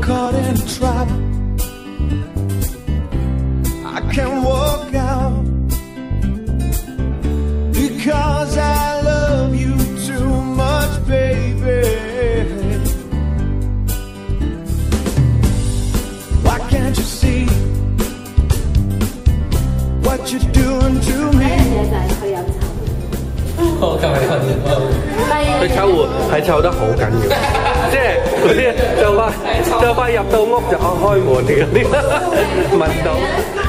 caught in a trap. I can't walk out because I love you too much, baby. Why can't you see what you're doing to 第一 me? 样嘢就系佢有臭。我今日瞓第二佢抽活系凑得好紧要，即系嗰啲 就快就快入到屋就哦開門嚟嗰啲，聞到。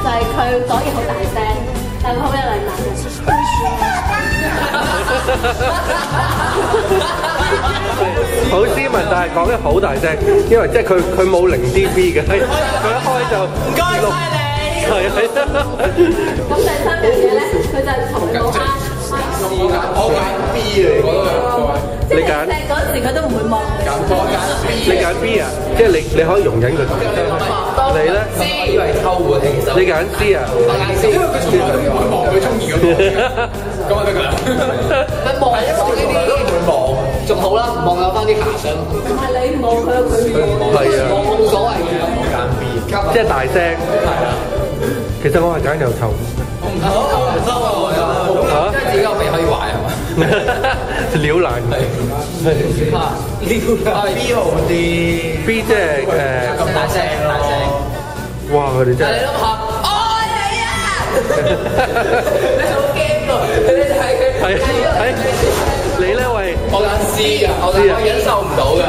就係佢講嘢好大聲，但係佢好有禮貌嘅。好斯文，但係講得好大聲，因為即係佢佢冇零 dB 嘅，佢一開就唔該晒你，係係。咁第三樣嘢咧，佢就係同我揀我揀 B 嚟嘅，即係你揀你嗰時佢都唔會望你揀 B 啊？即係你你可以容忍佢。你咧？我以為偷嘅，其實你揀 C 啊？我揀 C，因為佢從來都唔會望佢中意嗰個，咁就得㗎啦。咪望呢啲都唔會望，仲好啦，望有翻啲遐想。唔係你望佢，佢望。係啊，我冇所謂嘅，我揀 B。即係大聲。其實我係揀又臭。好，收啊我嚇即係自己個鼻可以壞係嘛？撩爛。啊，呢個係 B 好啲。B 即係誒，咁大聲，大聲。哇！佢哋真係你。諗下，愛你啊！你好惊喎，你睇佢睇睇。你咧喂？我揀 C 啊，我我忍受唔到噶。